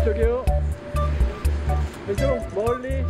스튜디오. 왼쪽 멀리